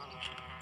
Uh-huh.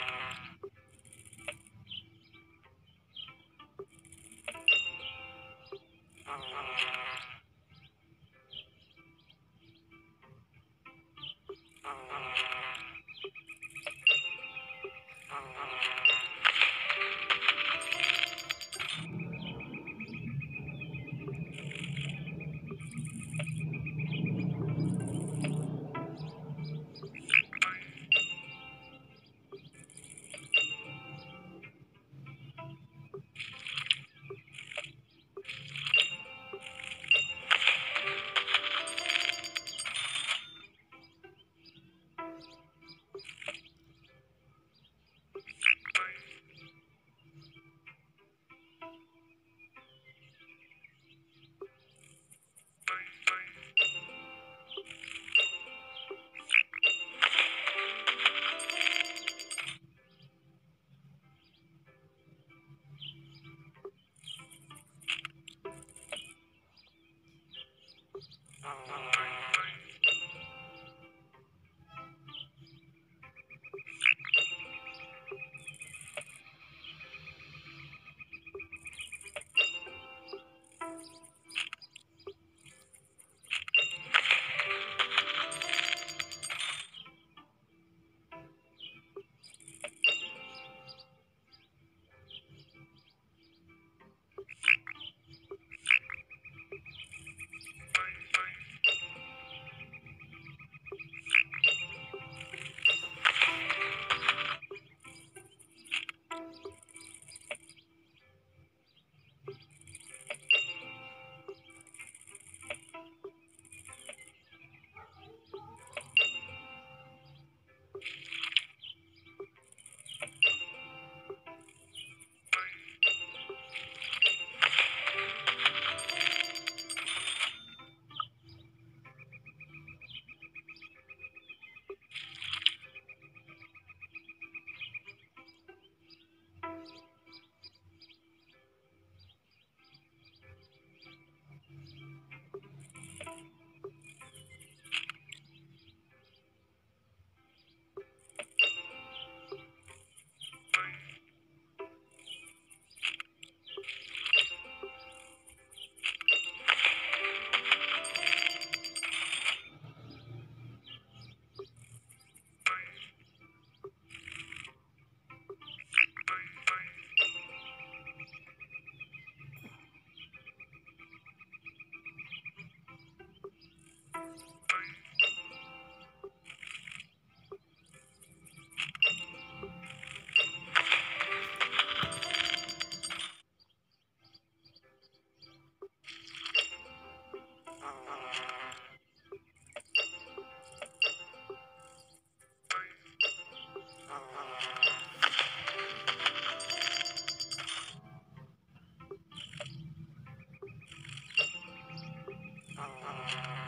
Thank you. Uh-huh. Uh...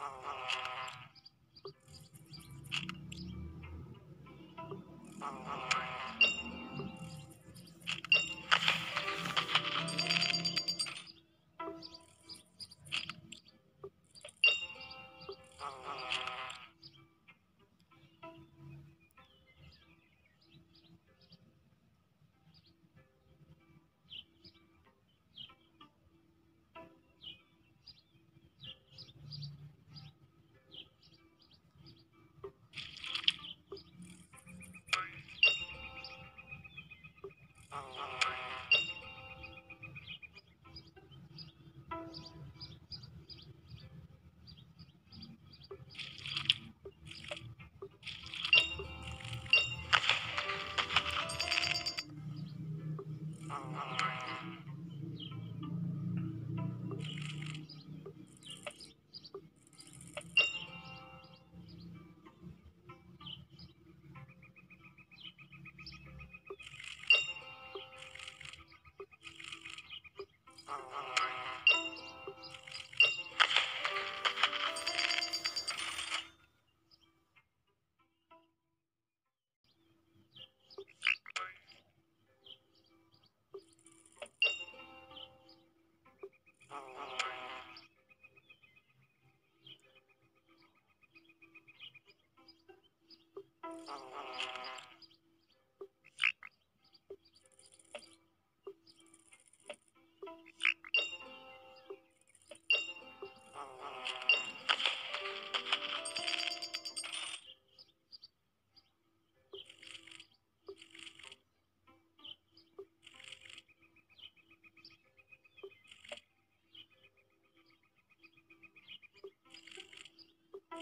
Oh. Wow.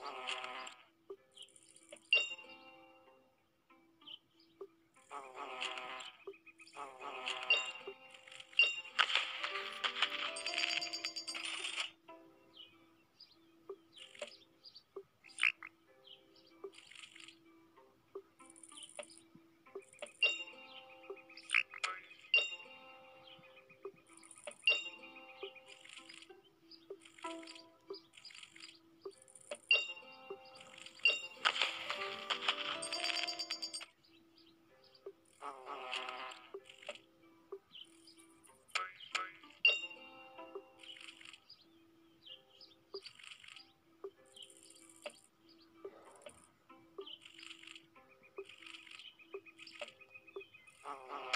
Thank you. Uh,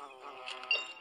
Oh.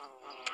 Oh.